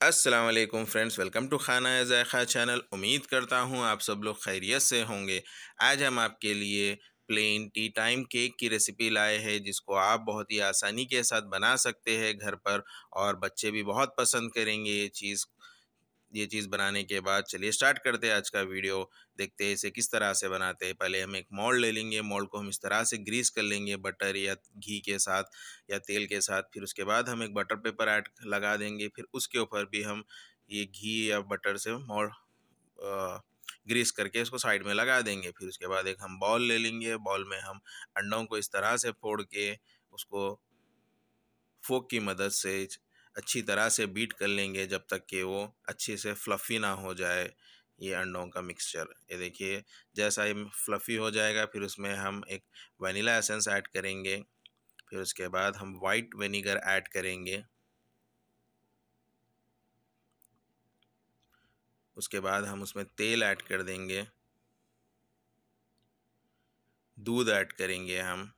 वालेकुम friends, welcome to खाना ज़ायक़ा channel. उम्मीद करता हूँ आप सब लोग खैरियत से होंगे। आज हम आपके लिए प्लेन टी टाइम केक की रेसिपी लाए हैं, जिसको आप बहुत ही आसानी के साथ बना सकते हैं घर पर और बच्चे भी बहुत पसंद करेंगे ये चीज़। ये चीज़ बनाने के बाद चलिए स्टार्ट करते हैं आज का वीडियो। देखते हैं इसे किस तरह से बनाते हैं। पहले हम एक मोल्ड ले लेंगे, मोल्ड को हम इस तरह से ग्रीस कर लेंगे बटर या घी के साथ या तेल के साथ। फिर उसके बाद हम एक बटर पेपर ऐड लगा देंगे। फिर उसके ऊपर भी हम ये घी या बटर से मोल्ड ग्रीस करके इसको साइड में लगा देंगे। फिर उसके बाद एक हम बॉल ले लेंगे। बॉल में हम अंडों को इस तरह से फोड़ के उसको फोक की मदद से अच्छी तरह से बीट कर लेंगे जब तक कि वो अच्छे से फ्लफ़ी ना हो जाए ये अंडों का मिक्सचर ये देखिए, जैसा ये फ्लफ़ी हो जाएगा, फिर उसमें हम एक वनीला एसेंस ऐड करेंगे। फिर उसके बाद हम वाइट विनीगर ऐड करेंगे। उसके बाद हम उसमें तेल ऐड कर देंगे। दूध ऐड करेंगे हम।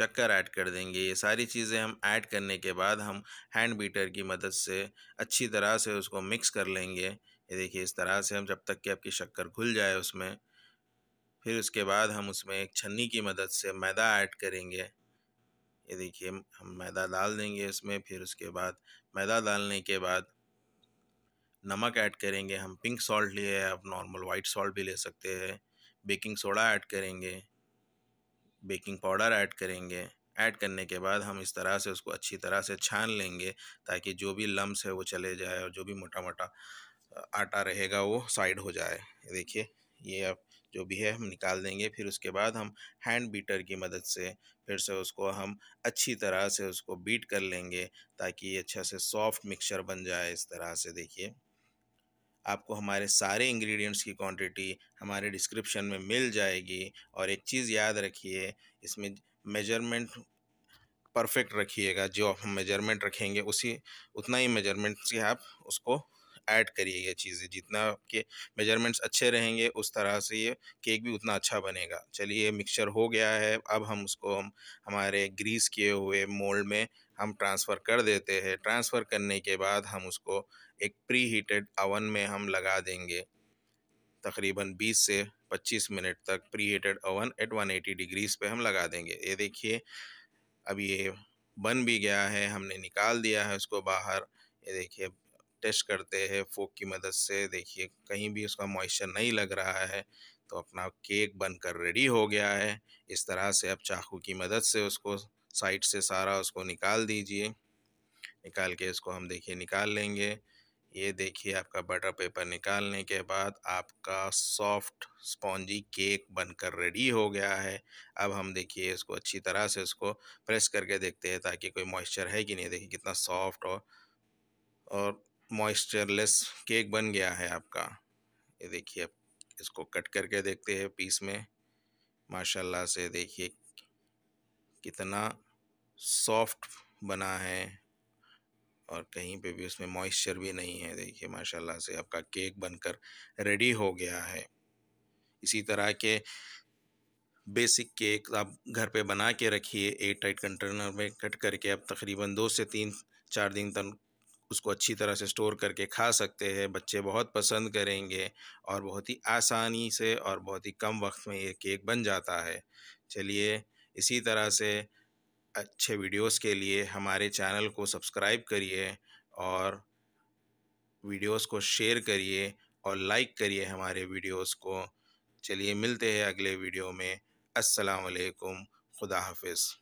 शक्कर ऐड कर देंगे, ये सारी चीज़ें हम ऐड करने के बाद हम हैंड बीटर की मदद से अच्छी तरह से उसको मिक्स कर लेंगे। ये देखिए, इस तरह से हम जब तक कि आपकी शक्कर घुल जाए उसमें, फिर उसके बाद हम उसमें एक छन्नी की मदद से मैदा ऐड करेंगे। ये देखिए हम मैदा डाल देंगे इसमें, फिर उसके बाद मैदा डालने के बाद नमक ऐड करेंगे। हम पिंक सॉल्ट लिए, आप नॉर्मल वाइट सॉल्ट भी ले सकते हैं। बेकिंग सोडा ऐड करेंगे। बेकिंग पाउडर ऐड करेंगे। ऐड करने के बाद हम इस तरह से उसको अच्छी तरह से छान लेंगे ताकि जो भी लम्स है वो चले जाए और जो भी मोटा मोटा आटा रहेगा वो साइड हो जाए। देखिए, ये अब जो भी है हम निकाल देंगे। फिर उसके बाद हम हैंड बीटर की मदद से फिर से उसको हम अच्छी तरह से उसको बीट कर लेंगे ताकि अच्छा से सॉफ्ट मिक्सचर बन जाए इस तरह से। देखिए। आपको हमारे सारे इंग्रेडिएंट्स की क्वांटिटी हमारे डिस्क्रिप्शन में मिल जाएगी। और एक चीज़ याद रखिए, इसमें मेज़रमेंट परफेक्ट रखिएगा, जो हम मेज़रमेंट रखेंगे, उसी, उतना ही मेज़रमेंट से आप उसको ऐड करिए ये चीज़ें। जितना आपके मेजरमेंट्स अच्छे रहेंगे, उस तरह से ये केक भी उतना अच्छा बनेगा। चलिए, मिक्सचर हो गया है, अब हम उसको हम, हमारे ग्रीस किए हुए मोल्ड में हम ट्रांसफ़र कर देते हैं। ट्रांसफ़र करने के बाद हम उसको एक प्री हीटेड अवन में हम लगा देंगे। तकरीबन 20 से 25 मिनट तक preheated oven at 180 degrees पे हम लगा देंगे। ये देखिए, अब ये बन भी गया है, हमने निकाल दिया है उसको बाहर। ये देखिए, टेस्ट करते हैं, फोक की मदद से देखिए, कहीं भी उसका मॉइस्चर नहीं लग रहा है तो अपना केक बनकर रेडी हो गया है। इस तरह से अब चाकू की मदद से उसको साइड से सारा उसको निकाल दीजिए। निकाल के इसको हम देखिए निकाल लेंगे। ये देखिए आपका बटर पेपर निकालने के बाद आपका सॉफ्ट स्पॉन्जी केक बनकर रेडी हो गया है। अब हम देखिए इसको अच्छी तरह से इसको प्रेस करके देखते हैं ताकि कोई मॉइस्चर है कि नहीं। देखिए कितना सॉफ्ट और और मॉइस्चरलेस केक बन गया है आपका। ये देखिए इसको कट करके देखते हैं पीस में। माशाल्लाह से देखिए कितना सॉफ्ट बना है और कहीं पे भी उसमें मॉइस्चर भी नहीं है। देखिए, माशाल्लाह से आपका केक बनकर रेडी हो गया है। इसी तरह के बेसिक केक आप घर पे बना के रखिए। एयर टाइट कंटेनर में कट करके आप तकरीबन दो से तीन, चार दिन तक उसको अच्छी तरह से स्टोर करके खा सकते हैं। बच्चे बहुत पसंद करेंगे और बहुत ही आसानी से और बहुत ही कम वक्त में ये केक बन जाता है। चलिए इसी तरह से अच्छे वीडियोस के लिए हमारे चैनल को सब्सक्राइब करिए और वीडियोस को शेयर करिए और लाइक करिए हमारे वीडियोस को। चलिए मिलते हैं अगले वीडियो में। अस्सलाम वालेकुम खुदा हाफिज़।